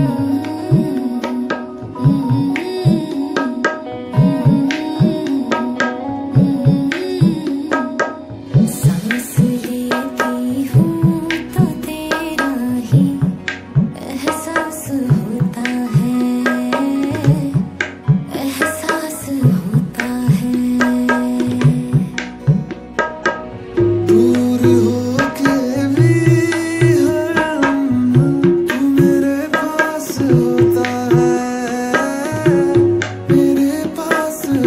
Yeah.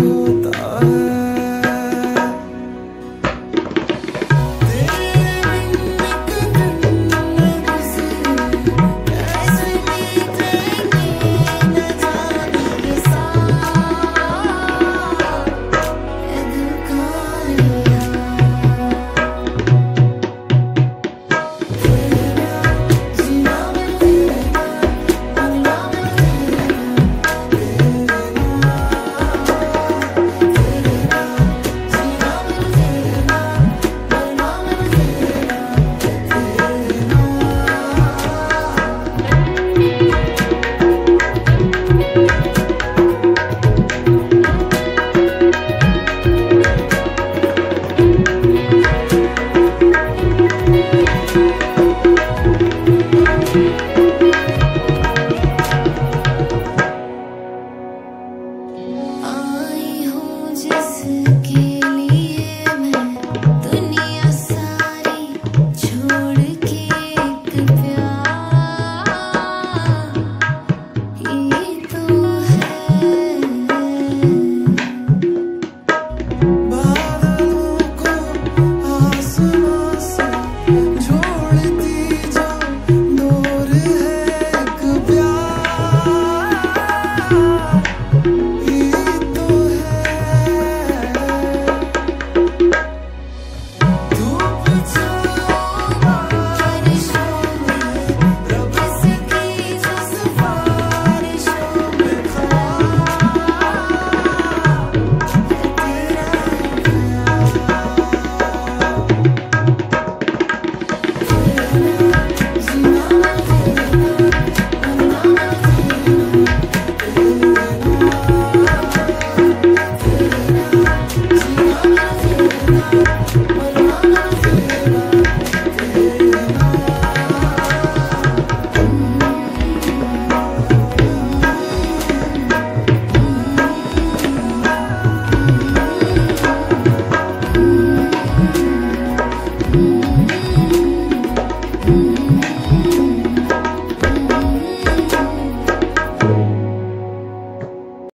pergunta.